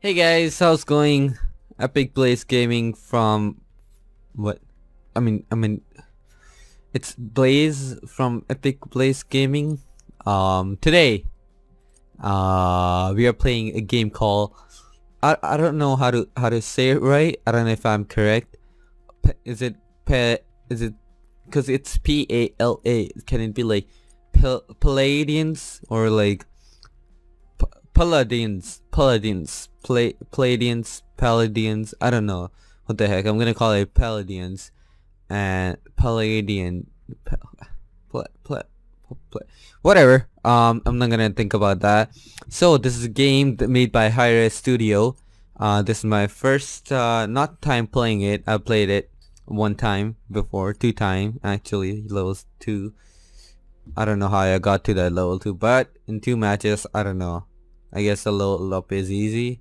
Hey guys, how's going? Epic Blaze Gaming from what? I mean, I mean, it's Blaze from Epic Blaze Gaming. Um, today, uh, we are playing a game called I I don't know how to how to say it right. I don't know if I'm correct. P is it P? Is it because it's P A L A? Can it be like Pal Palladians or like P Paladins? Paladins? Pla Palladians? Paladins? I don't know what the heck. I'm gonna call it Paladins and Palladian. Pla pla pla whatever. Um, I'm not gonna think about that. So this is a game made by Hi-Rez Studio. Uh, this is my first uh, not time playing it. I played it one time before, two time actually, levels two. I don't know how I got to that level two, but in two matches, I don't know. I guess the level up is easy.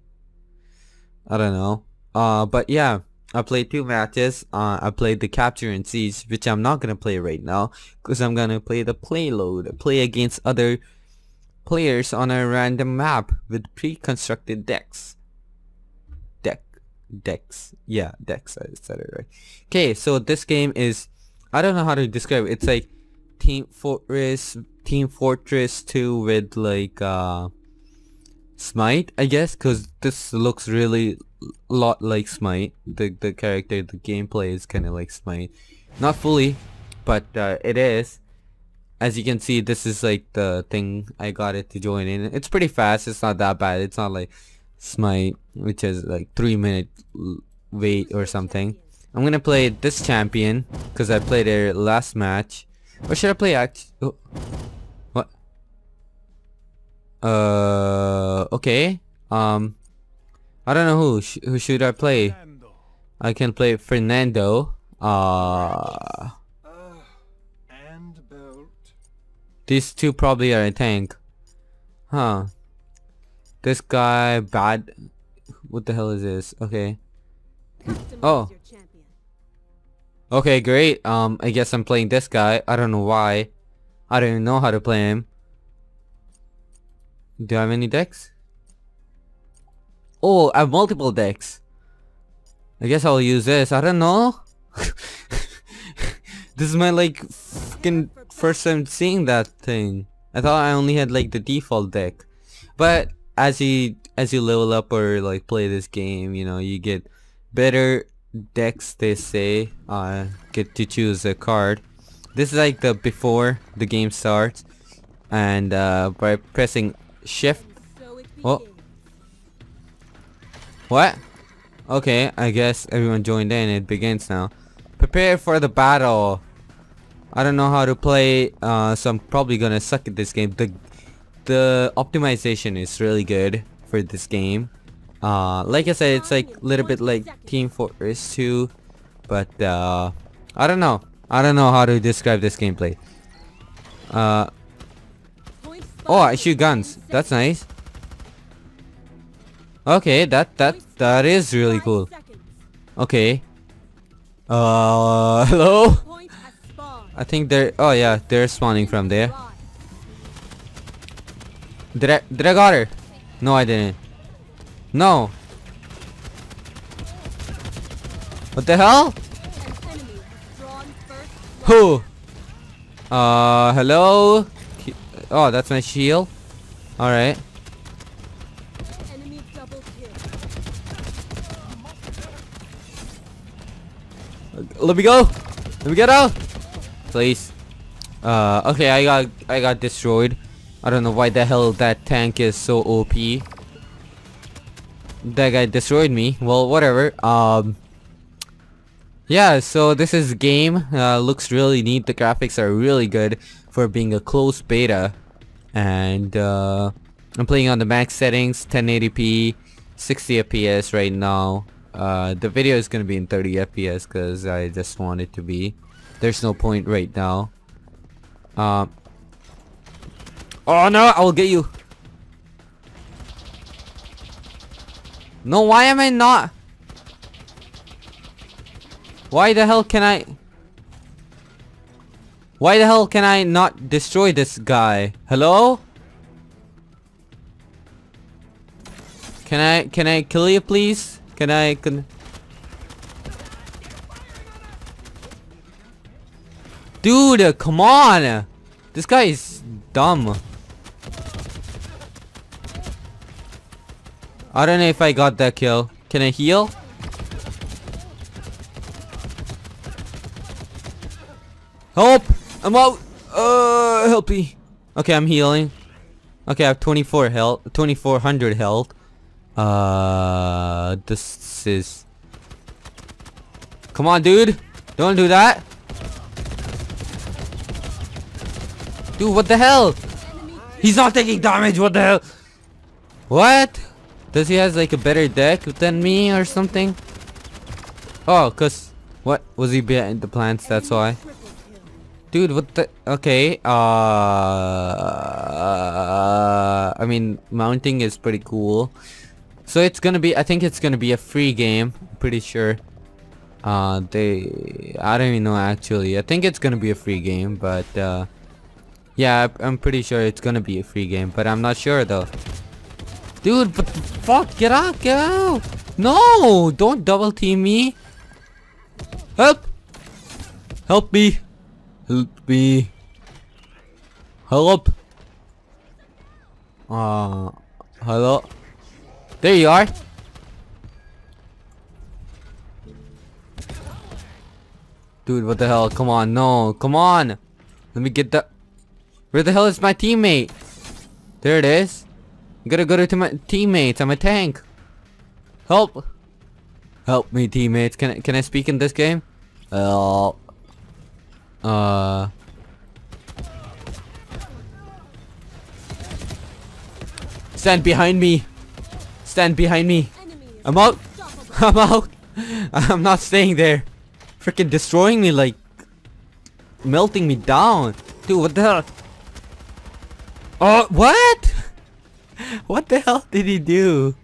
I don't know. Uh, but yeah, I played two matches. Uh, I played the capture and siege, which I'm not gonna play right now, because I'm gonna play the payload, play against other players on a random map with pre-constructed decks. Deck, decks, yeah, decks. I said it right. Okay, so this game is, I don't know how to describe it. It's like Team Fortress, Team Fortress 2 with like uh, Smite, I guess, because this looks really a lot like Smite. The the character, the gameplay is kind of like Smite, not fully, but uh, it is. As you can see, this is like the thing I got it to join in. It's pretty fast. It's not that bad. It's not like Smite, which is like three minute wait or something. I'm gonna play this champion because I played it last match. Or should I play act? Oh. Uh, okay. Um, I don't know who. Sh who should I play? I can play Fernando. Uh, these two probably are a tank. Huh. This guy bad. What the hell is this? Okay. Oh. Okay, great. Um, I guess I'm playing this guy. I don't know why. I don't even know how to play him. Do I have any decks? Oh, I have multiple decks. I guess I'll use this. I don't know. this is my like fucking first time seeing that thing. I thought I only had like the default deck. But as you as you level up or like play this game, you know, you get better decks they say. Uh get to choose a card. This is like the before the game starts. And uh by pressing shift Oh what? Okay, I guess everyone joined in. It begins now. Prepare for the battle. I don't know how to play, uh, so I'm probably gonna suck at this game. The the optimization is really good for this game. Uh, like I said, it's like a little bit like Team Fortress 2, but uh, I don't know. I don't know how to describe this gameplay. Uh, oh, I shoot guns. That's nice. Okay, that that that is really cool. Okay. Uh, hello. I think they're. Oh yeah, they're spawning from there. Did I did I got her? No, I didn't. No. What the hell? Who? Uh, hello. Oh, that's my shield. All right. Let me go. Let me get out. Please. Uh, okay, I got I got destroyed. I don't know why the hell that tank is so OP. That guy destroyed me. Well, whatever. Um. Yeah, so this is game. Uh, looks really neat. The graphics are really good for being a closed beta. And uh, I'm playing on the max settings, 1080p, 60 FPS right now. Uh, the video is gonna be in 30 FPS because I just want it to be. There's no point right now. Um. Oh no! I will get you. No, why am I not? Why the hell can I? Why the hell can I not destroy this guy? Hello? Can I can I kill you please? Can I can Dude, come on! This guy is dumb. I don't know if I got that kill. Can I heal? Help! I'm out! Uh, help me. Okay, I'm healing. Okay, I have 24 health, 2400 health. Uh, this is... Come on, dude! Don't do that! Dude, what the hell? He's not taking damage, what the hell? What? Does he has like a better deck than me or something? Oh, cause what was he behind the plants? That's why. Dude, what the? Okay. Uh, uh, I mean, mounting is pretty cool. So it's gonna be. I think it's gonna be a free game. Pretty sure. Uh, they. I don't even know actually. I think it's gonna be a free game, but uh, yeah, I'm pretty sure it's gonna be a free game, but I'm not sure though. Dude, but fuck, get out, get out! No, don't double team me. Help! Help me! Help me! Help! Uh, hello? There you are! Dude, what the hell? Come on, no, come on! Let me get the... Where the hell is my teammate? There it is. I gotta go to my teammates. I'm a tank. Help! Help me, teammates. Can I can I speak in this game? Uh. Uh. Stand behind me. Stand behind me. I'm out. I'm out. I'm not staying there. Freaking destroying me like melting me down. Dude, what the hell? Oh, what? what the hell did he do?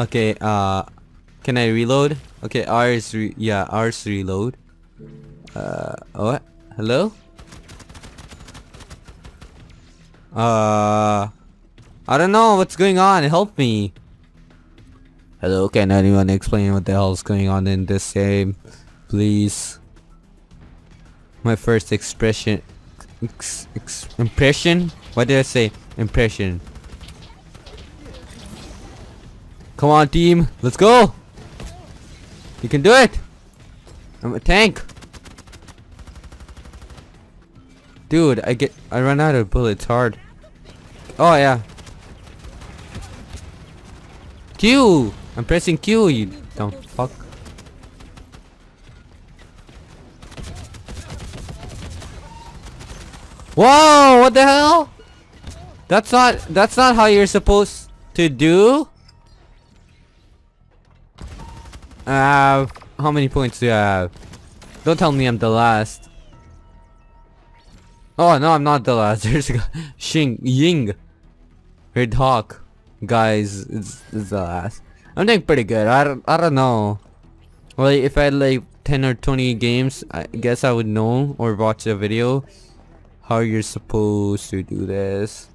Okay, uh, can I reload? Okay, R is re yeah, R is reload. Uh, what? Hello? Uh, I don't know what's going on. Help me. Hello, can anyone explain what the hell is going on in this game? Please. My first expression Ex ex impression? What did I say? Impression. Come on, team. Let's go. You can do it. I'm a tank. Dude, I get I run out of bullets hard. Oh yeah. Q. I'm pressing Q. You dumb fuck. Whoa! What the hell? That's not that's not how you're supposed to do. Uh, how many points do you have? Don't tell me I'm the last. Oh no, I'm not the last. There's a Xing Ying. Red Hawk. Guys, it's, it's the last. I'm doing pretty good. I don't, I don't know. Well, if I had like 10 or 20 games, I guess I would know or watch a video how you're supposed to do this.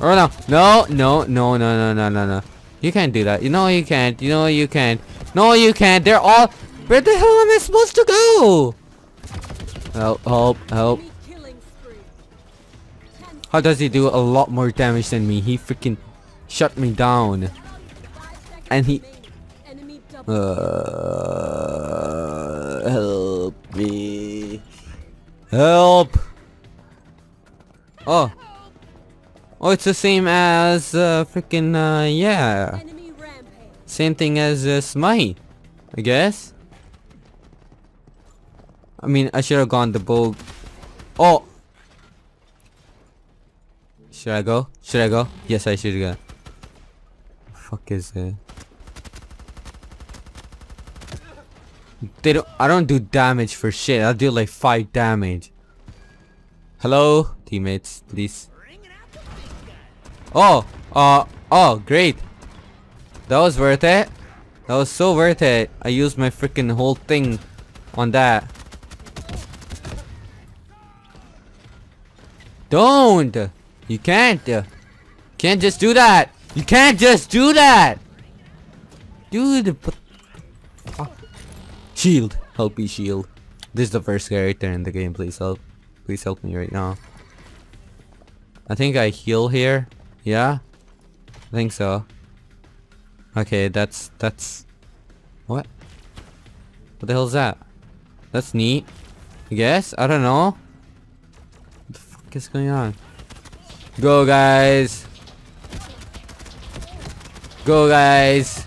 Oh no, no, no, no, no, no, no, no. You can't do that. You know you can't. You know you can't. No, you can't. They're all. Where the hell am I supposed to go? Help! Help! Help! How does he do a lot more damage than me? He freaking shut me down. And he... Uh, help me. Help! Oh. Oh, it's the same as, uh, freaking, uh, yeah. Same thing as, uh, Smite. I guess. I mean, I should have gone the bow. Oh! Should I go? Should I go? Yes, I should go. Fuck is it? They don't. I don't do damage for shit. I'll do like five damage. Hello, teammates, please. Oh, uh, oh, great. That was worth it. That was so worth it. I used my freaking whole thing on that. Don't! You can't! Can't just do that! You can't just do that! Dude. Shield. Help me shield. This is the first character in the game, please help. Please help me right now. I think I heal here. Yeah? I think so. Okay, that's, that's... What? What the hell is that? That's neat. I guess? I don't know. What the fuck is going on? Go guys! Go guys!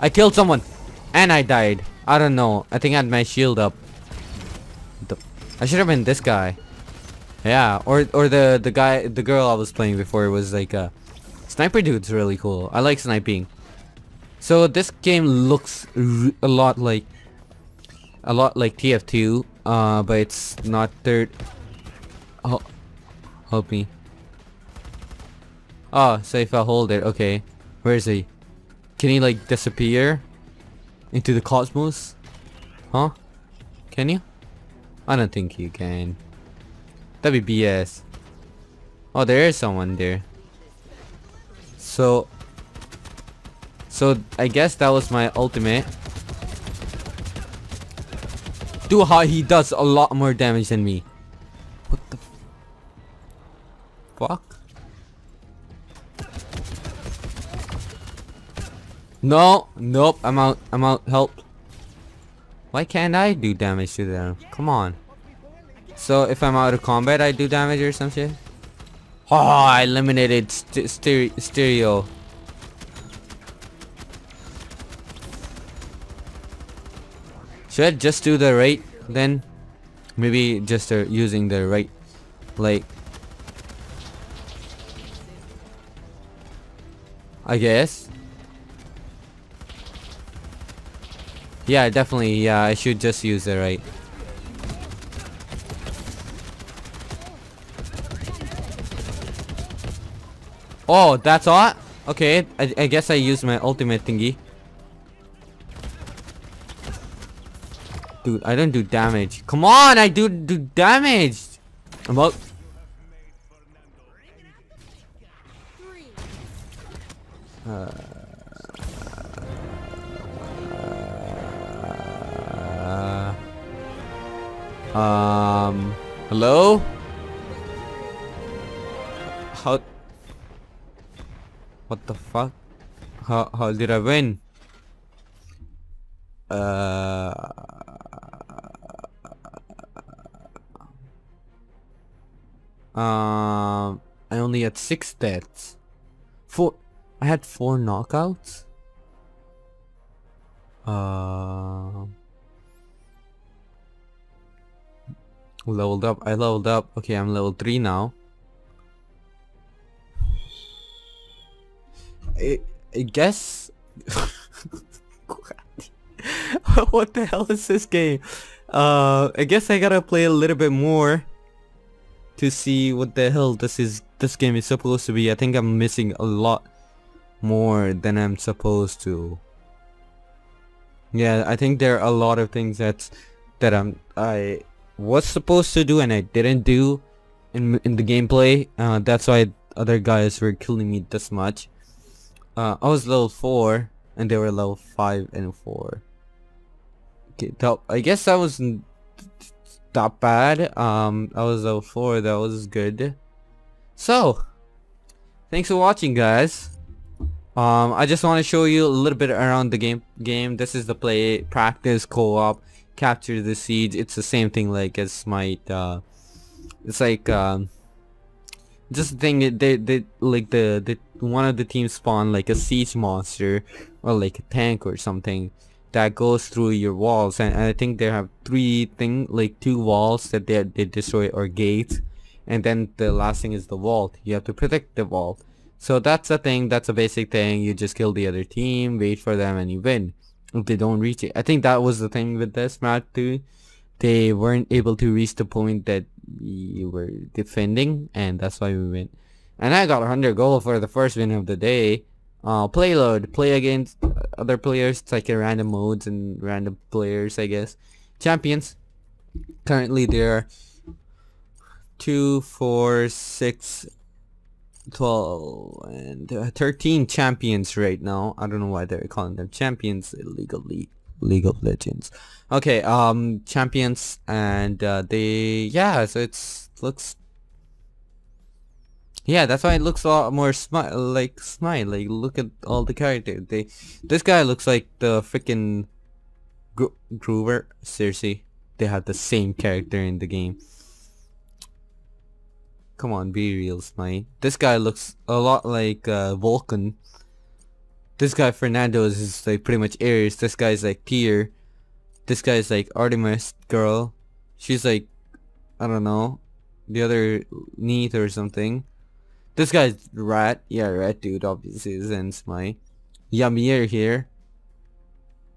I killed someone! And I died. I don't know. I think I had my shield up. I should have been this guy. Yeah, or or the the guy, the girl I was playing before was like a sniper dude's really cool. I like sniping. So this game looks a lot like a lot like TF2, uh, but it's not third. Oh, help me. Oh, so if I hold it, okay. Where is he? Can he like disappear into the cosmos? Huh? Can you? I don't think you can. That'd be BS. Oh, there is someone there. So, so I guess that was my ultimate. Do how he does a lot more damage than me. What the fuck? No, nope, I'm out, I'm out, help. Why can't I do damage to them? Come on. So if I'm out of combat, I do damage or some shit? Oh, I eliminated st stereo. Should I just do the right then? Maybe just uh, using the right, like. I guess. Yeah, definitely. Yeah, I should just use the right. Oh, that's all? Okay, I, I guess I used my ultimate thingy. Dude, I don't do damage. Come on, I do do damage. I'm out. Uh, um, hello? What the fuck? How, how did I win? Uh... Um, I only had six deaths. Four. I had four knockouts. Uh, leveled up. I leveled up. Okay, I'm level three now. I, I guess... what the hell is this game? Uh, I guess I gotta play a little bit more to see what the hell this is this game is supposed to be. I think I'm missing a lot more than I'm supposed to. Yeah, I think there are a lot of things that that I'm I was supposed to do and I didn't do in in the gameplay. Uh, that's why other guys were killing me this much. Uh, I was level 4 and they were level 5 and 4. Okay, I guess that wasn't that bad. Um, I was level 4, that was good. So, thanks for watching guys. Um, I just want to show you a little bit around the game. Game. This is the play, practice, co-op, capture the siege. It's the same thing like as Smite. Uh, it's like um, just the thing they they like the the one of the teams spawn like a siege monster or like a tank or something that goes through your walls. And, and I think they have three thing like two walls that they they destroy or gates and then the last thing is the vault. You have to protect the vault. So that's a thing that's a basic thing. You just kill the other team wait for them and you win. If they don't reach it. I think that was the thing with this map too. They weren't able to reach the point that you were defending and that's why we went and I got 100 gold for the first win of the day uh playload play against other players it's like random modes and random players I guess champions currently there are two, four, six, 12 and uh, 13 champions right now. I don't know why they're calling them champions. Illegal League, League of Legends. Okay, um, champions and uh, they, yeah, so it's looks. Yeah, that's why it looks a lot more Smite, like Smite. Like look at all the characters. They, this guy looks like the freaking Gro Groover. Seriously, they have the same character in the game. Come on, be real, Smite. This guy looks a lot like uh, Vulcan. This guy Fernando is like pretty much Ares. This guy's like Tyr. This guy's like Artemis girl. She's like, I don't know, the other Neith or something. This guy's Rat. Yeah, Rat dude obviously is in Smite. Ymir here.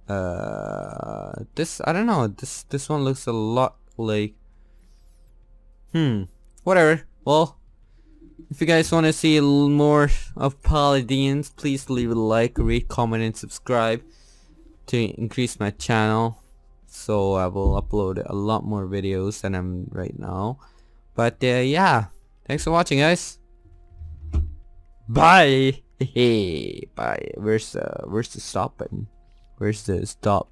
Uh, this I don't know. This this one looks a lot like. Hmm. Whatever. Well, if you guys want to see more of Paladins, please leave a like, rate, comment, and subscribe to increase my channel. So I will upload a lot more videos than I'm right now. But uh, yeah, thanks for watching, guys. Bye. Hey, bye. Where's the where's the stop button? Where's the stop?